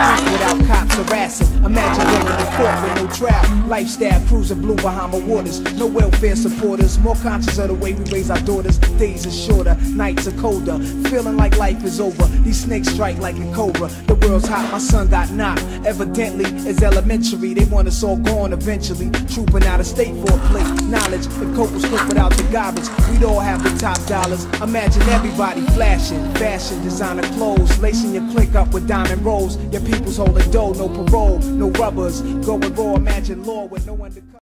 without harassing. Imagine going to court with no trial. Lifestyle cruising blue behind Bahama waters. No welfare supporters. More conscious of the way we raise our daughters. Days are shorter, nights are colder. Feeling like life is over. These snakes strike like a cobra. The world's hot, my son got knocked. Evidently, it's elementary. They want us all gone eventually. Trooping out of state for a plate. Knowledge, if coke was cooked without the garbage, we'd all have the top dollars. Imagine everybody flashing, fashion, designer clothes, lacing your click up with diamond rolls. Your people's holding dough, no parole, no rubbers. Going raw, imagine law with no undercover.